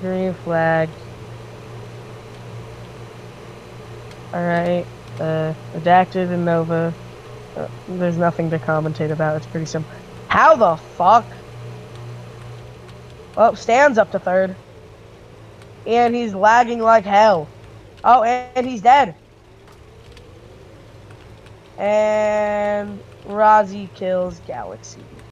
Green flag. Alright. Uh, adaptive and Nova. Uh, there's nothing to commentate about. It's pretty simple. How the fuck? Oh, stands up to third. And he's lagging like hell. Oh, and he's dead. And Rozzy kills Galaxy.